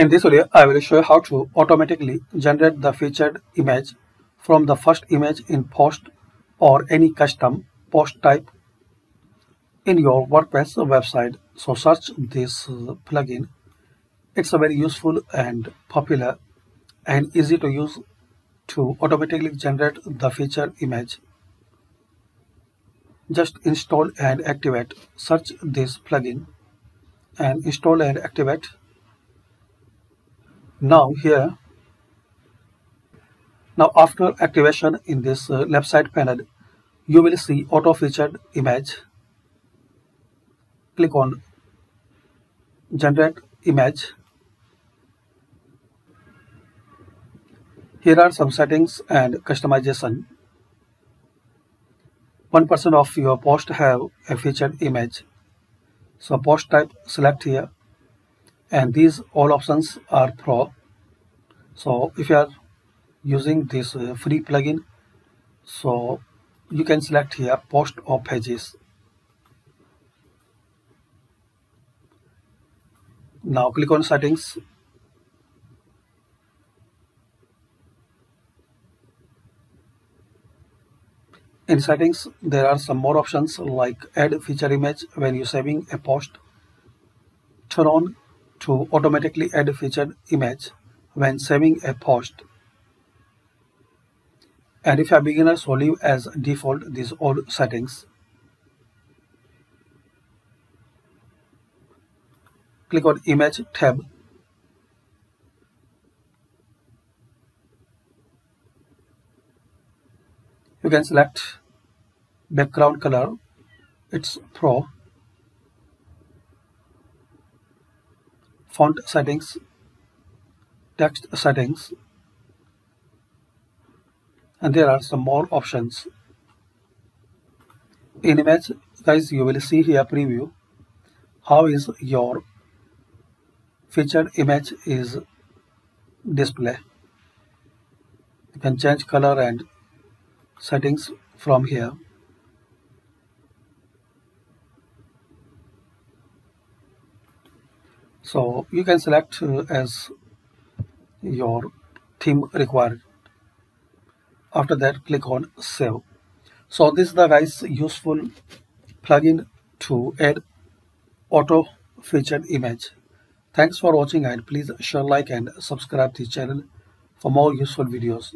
In this video, I will show you how to automatically generate the featured image from the first image in post or any custom post type in your WordPress website. So search this plugin. It's a very useful and popular and easy to use to automatically generate the featured image. Just install and activate. Search this plugin and install and activate now here. Now after activation in this uh, left side panel you will see auto featured image. Click on generate image. Here are some settings and customization. One percent of your post have a featured image. So post type select here and these all options are pro so if you are using this uh, free plugin so you can select here post or pages. Now click on settings. In settings there are some more options like add feature image when you saving a post. Turn on to automatically add featured image when saving a post. And if you are beginner, so leave as default these old settings. Click on Image tab. You can select background color, it's Pro font settings, text settings, and there are some more options. In image, guys, you will see here preview how is your featured image is display. You can change color and settings from here. So you can select uh, as your theme required. After that click on save. So this is the guys useful plugin to add auto featured image. Thanks for watching and please share like and subscribe the channel for more useful videos